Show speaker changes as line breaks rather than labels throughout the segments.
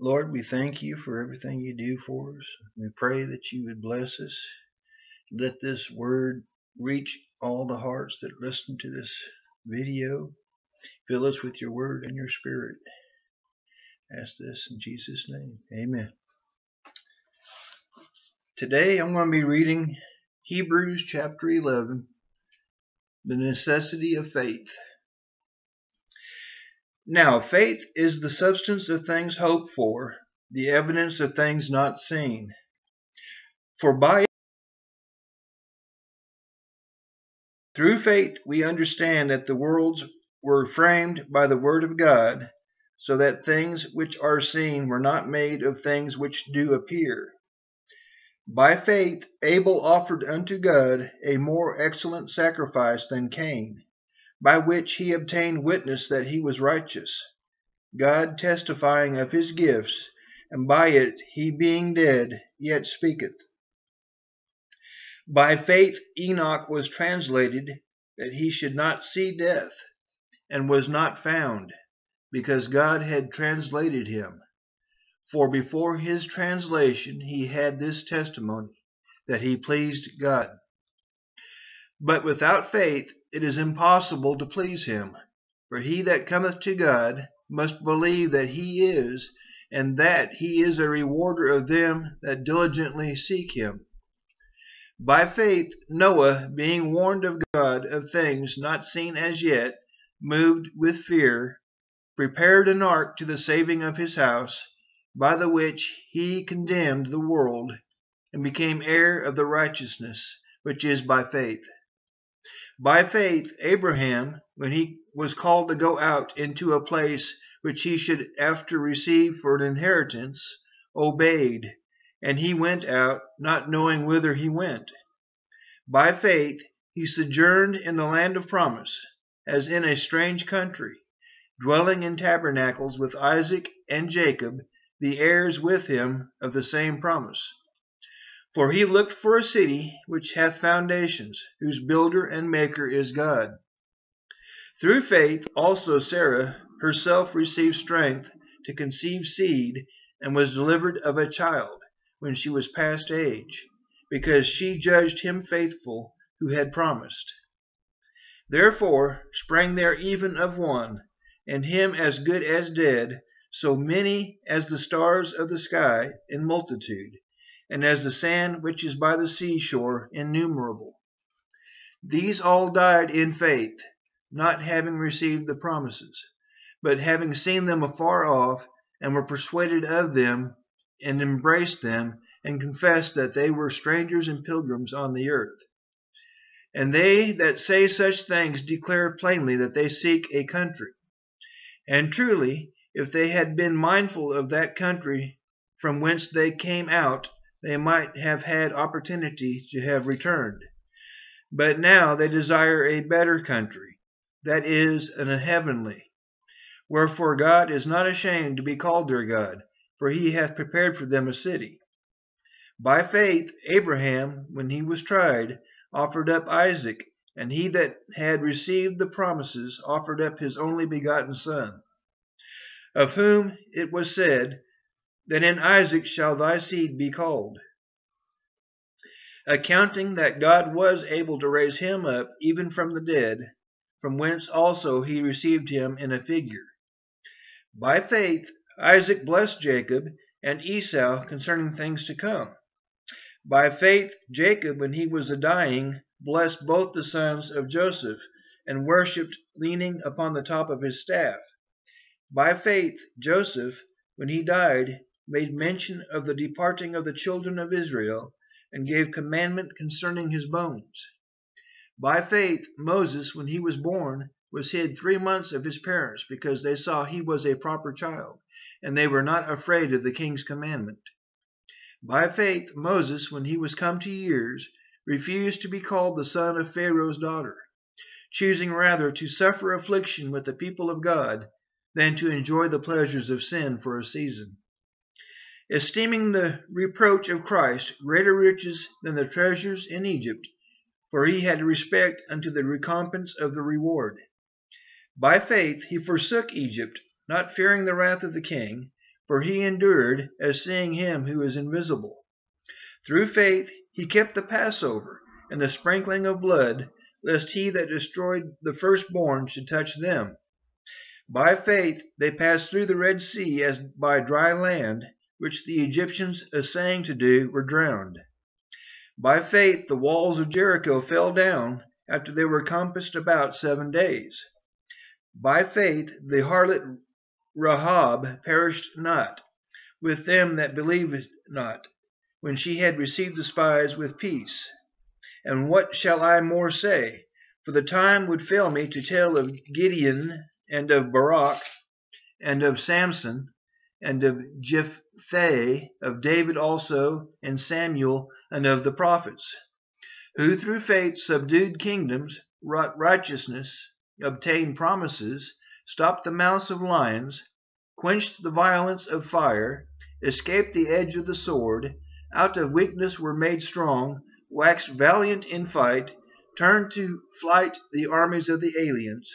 Lord, we thank you for everything you do for us. We pray that you would bless us. Let this word reach all the hearts that listen to this video. Fill us with your word and your spirit. Ask this in Jesus' name. Amen. Today I'm going to be reading Hebrews chapter 11, the necessity of faith. Now, faith is the substance of things hoped for, the evidence of things not seen. For by through faith we understand that the worlds were framed by the word of God, so that things which are seen were not made of things which do appear. By faith Abel offered unto God a more excellent sacrifice than Cain by which he obtained witness that he was righteous, God testifying of his gifts, and by it he being dead yet speaketh. By faith Enoch was translated that he should not see death, and was not found, because God had translated him. For before his translation he had this testimony, that he pleased God. But without faith it is impossible to please him. For he that cometh to God must believe that he is, and that he is a rewarder of them that diligently seek him. By faith Noah, being warned of God of things not seen as yet, moved with fear, prepared an ark to the saving of his house, by the which he condemned the world, and became heir of the righteousness which is by faith. By faith, Abraham, when he was called to go out into a place which he should after receive for an inheritance, obeyed, and he went out, not knowing whither he went. By faith, he sojourned in the land of promise, as in a strange country, dwelling in tabernacles with Isaac and Jacob, the heirs with him of the same promise. For he looked for a city which hath foundations, whose builder and maker is God. Through faith also Sarah herself received strength to conceive seed, and was delivered of a child when she was past age, because she judged him faithful who had promised. Therefore sprang there even of one, and him as good as dead, so many as the stars of the sky in multitude and as the sand which is by the seashore innumerable. These all died in faith, not having received the promises, but having seen them afar off, and were persuaded of them, and embraced them, and confessed that they were strangers and pilgrims on the earth. And they that say such things declare plainly that they seek a country. And truly, if they had been mindful of that country from whence they came out, they might have had opportunity to have returned. But now they desire a better country, that is, an heavenly. Wherefore God is not ashamed to be called their God, for he hath prepared for them a city. By faith Abraham, when he was tried, offered up Isaac, and he that had received the promises offered up his only begotten son, of whom it was said, that in Isaac shall thy seed be called. Accounting that God was able to raise him up even from the dead, from whence also he received him in a figure. By faith Isaac blessed Jacob and Esau concerning things to come. By faith Jacob, when he was a dying, blessed both the sons of Joseph, and worshipped leaning upon the top of his staff. By faith Joseph, when he died, made mention of the departing of the children of Israel, and gave commandment concerning his bones. By faith, Moses, when he was born, was hid three months of his parents, because they saw he was a proper child, and they were not afraid of the king's commandment. By faith, Moses, when he was come to years, refused to be called the son of Pharaoh's daughter, choosing rather to suffer affliction with the people of God than to enjoy the pleasures of sin for a season esteeming the reproach of Christ greater riches than the treasures in Egypt, for he had respect unto the recompense of the reward. By faith he forsook Egypt, not fearing the wrath of the king, for he endured as seeing him who is invisible. Through faith he kept the Passover and the sprinkling of blood, lest he that destroyed the firstborn should touch them. By faith they passed through the Red Sea as by dry land, which the Egyptians essaying to do were drowned. By faith the walls of Jericho fell down after they were compassed about seven days. By faith the harlot Rahab perished not with them that believed not, when she had received the spies with peace. And what shall I more say? For the time would fail me to tell of Gideon and of Barak and of Samson and of Jephthah, of David also and Samuel and of the prophets, who through faith subdued kingdoms, wrought righteousness, obtained promises, stopped the mouths of lions, quenched the violence of fire, escaped the edge of the sword, out of weakness were made strong, waxed valiant in fight, turned to flight the armies of the aliens.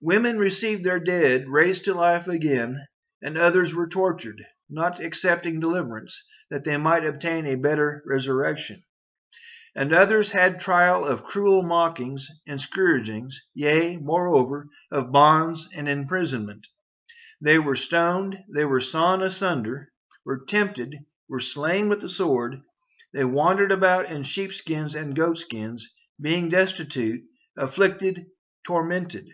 Women received their dead raised to life again, and others were tortured, not accepting deliverance, that they might obtain a better resurrection. And others had trial of cruel mockings and scourgings, yea, moreover, of bonds and imprisonment. They were stoned, they were sawn asunder, were tempted, were slain with the sword. They wandered about in sheepskins and goatskins, being destitute, afflicted, tormented,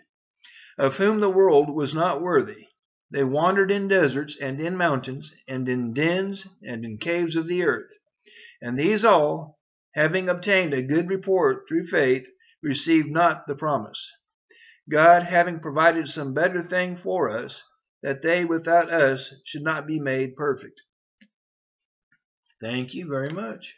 of whom the world was not worthy. They wandered in deserts and in mountains, and in dens and in caves of the earth. And these all, having obtained a good report through faith, received not the promise. God having provided some better thing for us, that they without us should not be made perfect. Thank you very much.